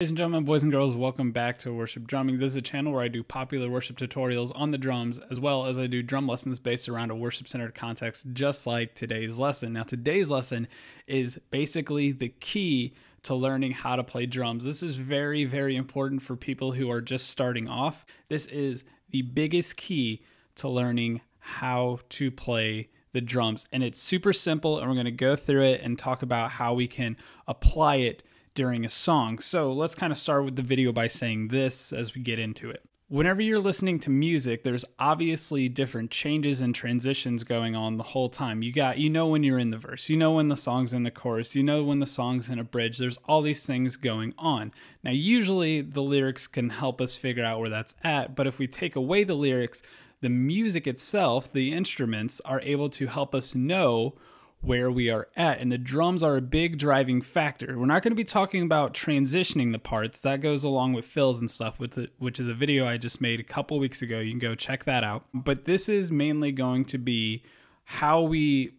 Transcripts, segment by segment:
Ladies and gentlemen, boys and girls, welcome back to Worship Drumming. This is a channel where I do popular worship tutorials on the drums, as well as I do drum lessons based around a worship centered context, just like today's lesson. Now, today's lesson is basically the key to learning how to play drums. This is very, very important for people who are just starting off. This is the biggest key to learning how to play the drums. And it's super simple, and we're going to go through it and talk about how we can apply it during a song. So let's kind of start with the video by saying this as we get into it. Whenever you're listening to music, there's obviously different changes and transitions going on the whole time. You got you know when you're in the verse, you know when the song's in the chorus, you know when the song's in a bridge. There's all these things going on. Now, usually the lyrics can help us figure out where that's at, but if we take away the lyrics, the music itself, the instruments are able to help us know where we are at. And the drums are a big driving factor. We're not going to be talking about transitioning the parts. That goes along with fills and stuff, which is a video I just made a couple weeks ago. You can go check that out. But this is mainly going to be how we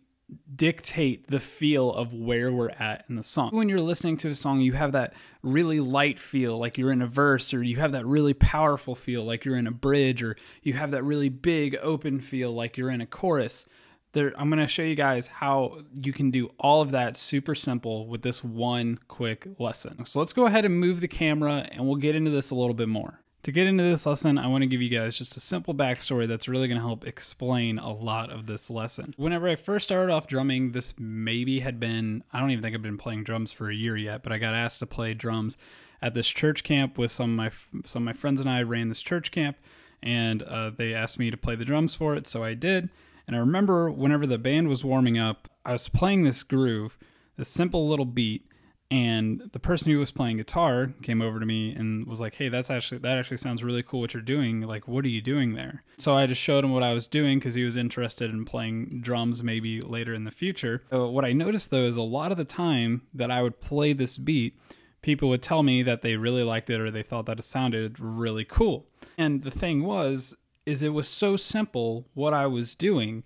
dictate the feel of where we're at in the song. When you're listening to a song, you have that really light feel like you're in a verse, or you have that really powerful feel like you're in a bridge, or you have that really big open feel like you're in a chorus there I'm going to show you guys how you can do all of that super simple with this one quick lesson. So let's go ahead and move the camera and we'll get into this a little bit more. To get into this lesson, I want to give you guys just a simple backstory that's really going to help explain a lot of this lesson. Whenever I first started off drumming, this maybe had been, I don't even think I've been playing drums for a year yet, but I got asked to play drums at this church camp with some of my some of my friends and I ran this church camp and uh, they asked me to play the drums for it, so I did. And I remember whenever the band was warming up, I was playing this groove, this simple little beat, and the person who was playing guitar came over to me and was like, "Hey, that's actually that actually sounds really cool what you're doing. Like, what are you doing there?" So I just showed him what I was doing because he was interested in playing drums maybe later in the future. So what I noticed though is a lot of the time that I would play this beat, people would tell me that they really liked it or they thought that it sounded really cool. And the thing was, is it was so simple what I was doing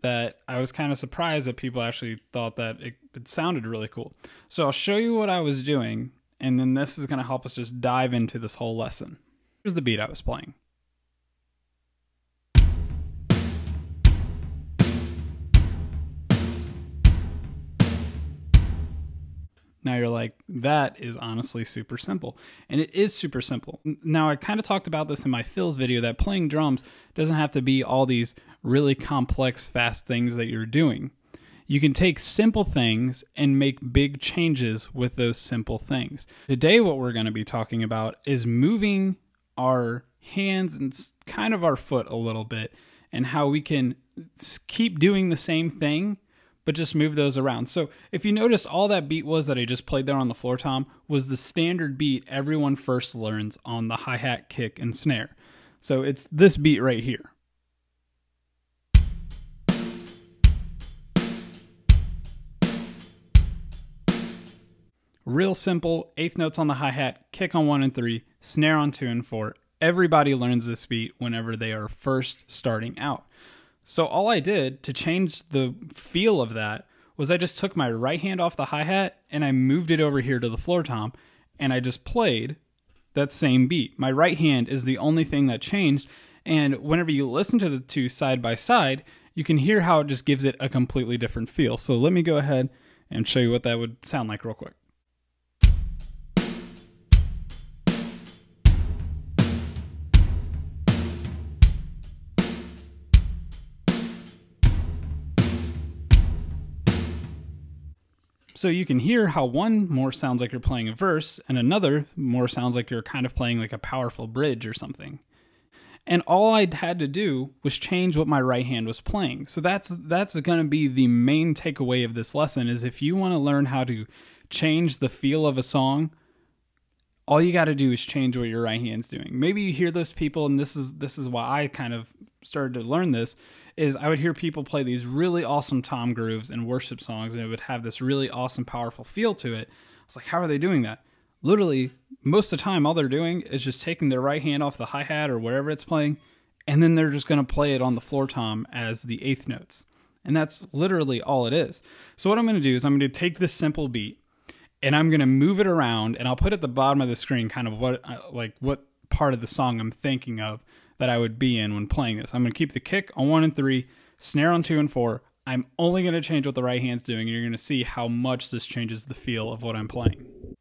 that I was kind of surprised that people actually thought that it, it sounded really cool. So I'll show you what I was doing, and then this is going to help us just dive into this whole lesson. Here's the beat I was playing. Now you're like, that is honestly super simple. And it is super simple. Now, I kind of talked about this in my fills video that playing drums doesn't have to be all these really complex, fast things that you're doing. You can take simple things and make big changes with those simple things. Today, what we're going to be talking about is moving our hands and kind of our foot a little bit and how we can keep doing the same thing but just move those around. So if you noticed, all that beat was that I just played there on the floor tom was the standard beat everyone first learns on the hi-hat, kick, and snare. So it's this beat right here. Real simple, eighth notes on the hi-hat, kick on one and three, snare on two and four. Everybody learns this beat whenever they are first starting out. So all I did to change the feel of that was I just took my right hand off the hi-hat and I moved it over here to the floor tom and I just played that same beat. My right hand is the only thing that changed and whenever you listen to the two side by side, you can hear how it just gives it a completely different feel. So let me go ahead and show you what that would sound like real quick. So you can hear how one more sounds like you're playing a verse and another more sounds like you're kind of playing like a powerful bridge or something. And all I had to do was change what my right hand was playing. So that's that's going to be the main takeaway of this lesson is if you want to learn how to change the feel of a song, all you got to do is change what your right hand's doing. Maybe you hear those people and this is this is why I kind of started to learn this is I would hear people play these really awesome tom grooves and worship songs, and it would have this really awesome, powerful feel to it. I was like, how are they doing that? Literally, most of the time, all they're doing is just taking their right hand off the hi hat or whatever it's playing, and then they're just going to play it on the floor tom as the eighth notes. And that's literally all it is. So, what I'm going to do is I'm going to take this simple beat and I'm going to move it around and I'll put at the bottom of the screen kind of what uh, like what part of the song I'm thinking of that I would be in when playing this. I'm going to keep the kick on 1 and 3, snare on 2 and 4. I'm only going to change what the right hand's doing and you're going to see how much this changes the feel of what I'm playing.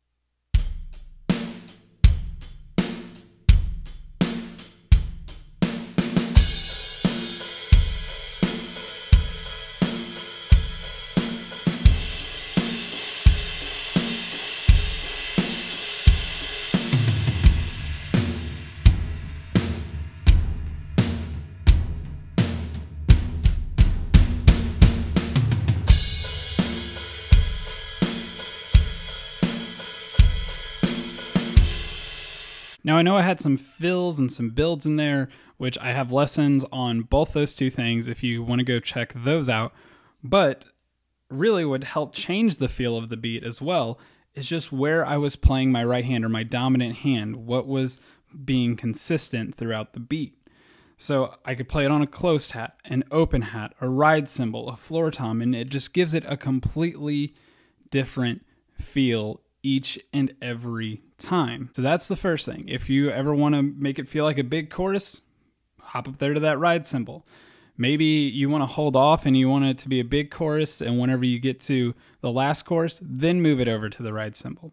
Now, I know I had some fills and some builds in there, which I have lessons on both those two things if you want to go check those out. But really, would help change the feel of the beat as well is just where I was playing my right hand or my dominant hand, what was being consistent throughout the beat. So I could play it on a closed hat, an open hat, a ride cymbal, a floor tom, and it just gives it a completely different feel each and every time. So that's the first thing. If you ever want to make it feel like a big chorus, hop up there to that ride cymbal. Maybe you want to hold off and you want it to be a big chorus, and whenever you get to the last chorus, then move it over to the ride cymbal.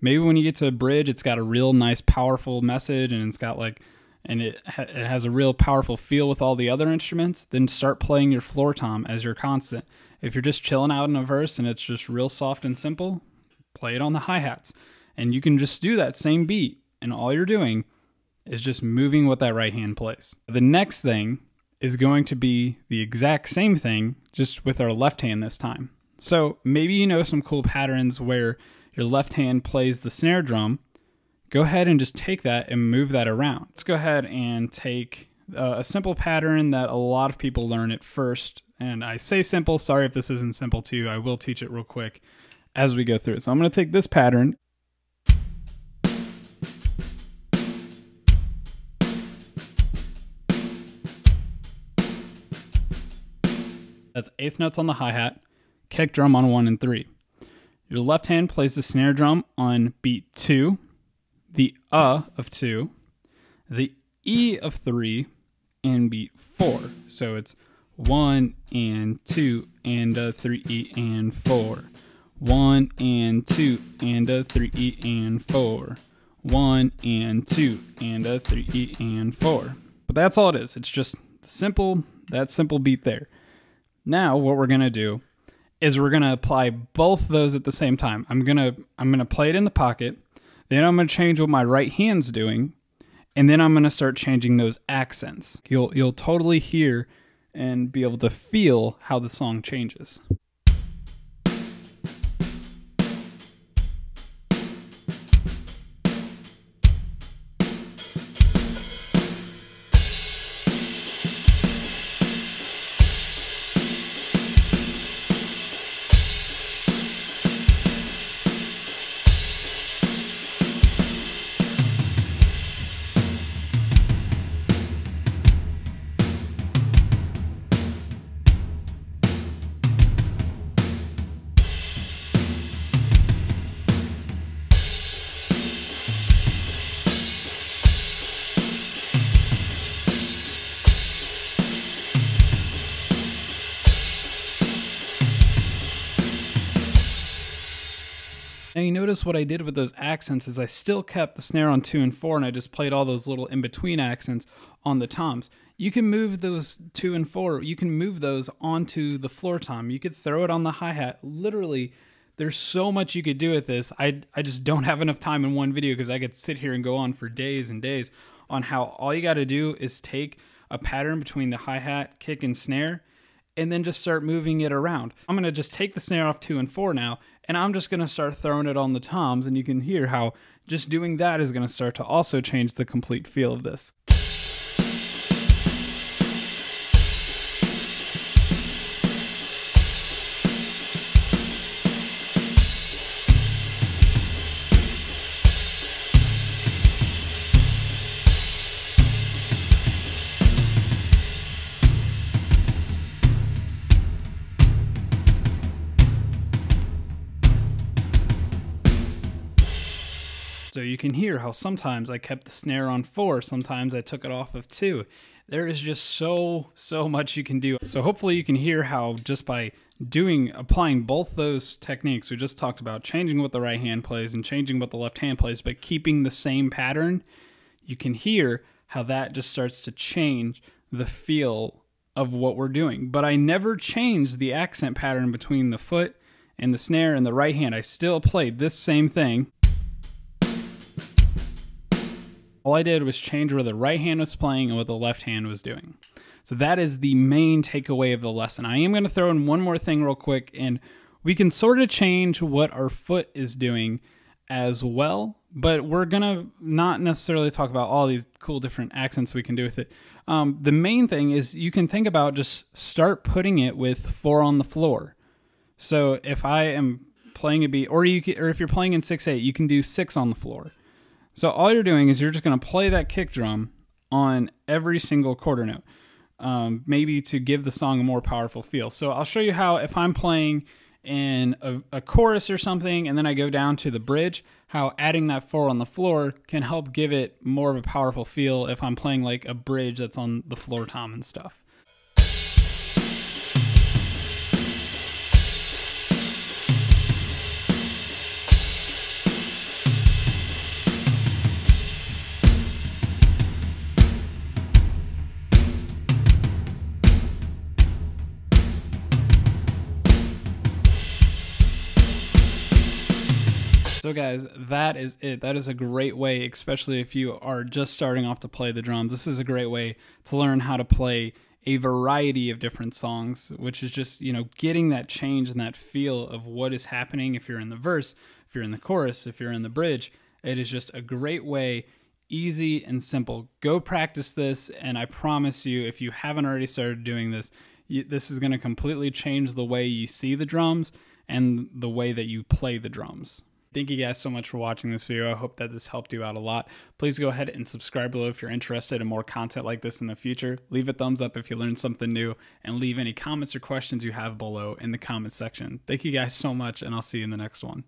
Maybe when you get to a bridge, it's got a real nice, powerful message, and it's got like, and it, ha- it has a real powerful feel with all the other instruments. Then start playing your floor tom as your constant. If you're just chilling out in a verse and it's just real soft and simple, play it on the hi hats. And you can just do that same beat, and all you're doing is just moving what that right hand plays. The next thing is going to be the exact same thing, just with our left hand this time. So maybe you know some cool patterns where your left hand plays the snare drum. Go ahead and just take that and move that around. Let's go ahead and take uh, a simple pattern that a lot of people learn at first. And I say simple, sorry if this isn't simple to you. I will teach it real quick as we go through it. So I'm going to take this pattern. That's eighth notes on the hi-hat, kick drum on one and three. Your left hand plays the snare drum on beat two, the uh of two, the e of three, and beat four. So it's one and two and a three e and four one and two and a three and four. One and two and a three and four. But that's all it is. It's just simple, that simple beat there. Now what we're gonna do is we're gonna apply both those at the same time. I'm gonna I'm gonna play it in the pocket, then I'm gonna change what my right hand's doing, and then I'm gonna start changing those accents. You'll you'll totally hear and be able to feel how the song changes. Now you notice what I did with those accents is I still kept the snare on two and four and I just played all those little in-between accents on the toms. You can move those two and four, you can move those onto the floor tom. You could throw it on the hi-hat. Literally, there's so much you could do with this. I, I just don't have enough time in one video because I could sit here and go on for days and days on how all you got to do is take a pattern between the hi-hat, kick, and snare and then just start moving it around. I'm going to just take the snare off two and four now, and I'm just going to start throwing it on the toms, and you can hear how just doing that is going to start to also change the complete feel of this. You can hear how sometimes I kept the snare on four, sometimes I took it off of two. There is just so, so much you can do. So hopefully you can hear how just by doing, applying both those techniques we just talked about, changing what the right hand plays and changing what the left hand plays, but keeping the same pattern, you can hear how that just starts to change the feel of what we're doing. But I never changed the accent pattern between the foot and the snare and the right hand. I still played this same thing. All I did was change where the right hand was playing and what the left hand was doing. So that is the main takeaway of the lesson. I am going to throw in one more thing real quick, and we can sort of change what our foot is doing as well, but we're going to not necessarily talk about all these cool different accents we can do with it. Um, the main thing is you can think about just start putting it with four on the floor. So if I am playing a beat, or you can, or if you're playing in six eight, you can do six on the floor. So all you're doing is you're just going to play that kick drum on every single quarter note, um, maybe to give the song a more powerful feel. So I'll show you how if I'm playing in a, a, chorus or something, and then I go down to the bridge, how adding that four on the floor can help give it more of a powerful feel if I'm playing like a bridge that's on the floor tom and stuff. So, guys, that is it. That is a great way, especially if you are just starting off to play the drums. This is a great way to learn how to play a variety of different songs, which is just, you know, getting that change and that feel of what is happening if you're in the verse, if you're in the chorus, if you're in the bridge. It is just a great way, easy and simple. Go practice this, and I promise you, if you haven't already started doing this, this is going to completely change the way you see the drums and the way that you play the drums. Thank you guys so much for watching this video. I hope that this helped you out a lot. Please go ahead and subscribe below if you're interested in more content like this in the future. Leave a thumbs up if you learned something new and leave any comments or questions you have below in the comments section. Thank you guys so much and I'll see you in the next one.